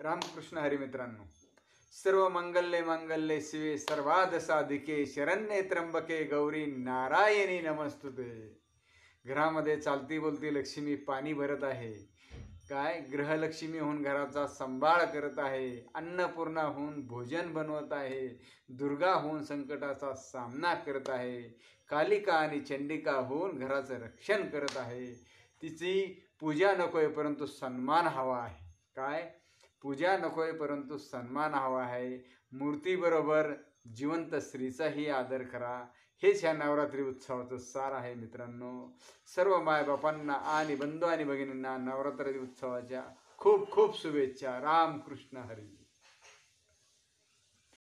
रामकृष्ण हरी मित्रांनो सर्व मंगल्ये मंगल्ये शिवे सर्वाध साधिके शरण्ये त्र्यंबके गौरी नारायणी नमस्तुते. घरामध्ये चालती बोलती लक्ष्मी पाणी भरत आहे. काय? ग्रहलक्ष्मी होऊन घराचा सांभाळ करत आहे. अन्नपूर्णा होऊन भोजन बनवत आहे. दुर्गा होऊन संकटाचा सामना करत आहे. कालिका आणि चंडिका होऊन घराचं रक्षण करत आहे. तिची पूजा नको आहे परंतु सन्मान हवा आहे. काय? पूजा नकोय परंतु सन्मान हवा आहे. मूर्तीबरोबर जिवंत स्त्रीचाही आदर करा. हेच ह्या नवरात्री उत्सवाचं सार आहे मित्रांनो. सर्व मायबापांना आणि बंधू आणि भगिनींना नवरात्री उत्सवाच्या खूप खूप शुभेच्छा. रामकृष्ण हरी.